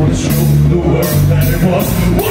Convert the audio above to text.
wanna show the world that it was.